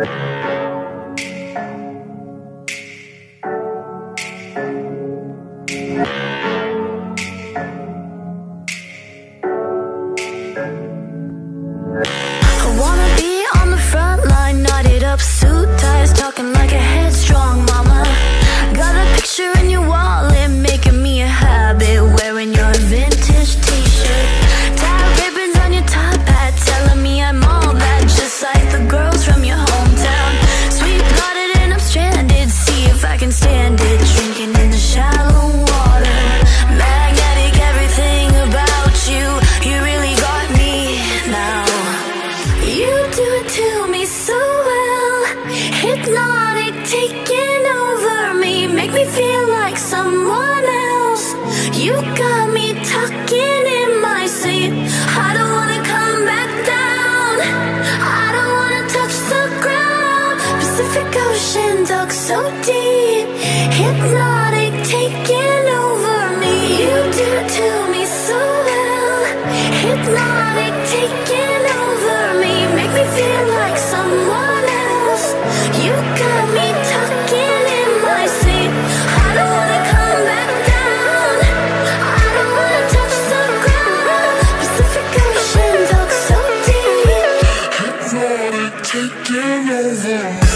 Bye. do it to me so well. Hypnotic, taking over me. Make me feel like someone else. You got me talking in my sleep. I don't wanna come back down. I don't wanna touch the ground. Pacific Ocean, dark so deep. Hypnotic, taking over me. You do it to Amazing.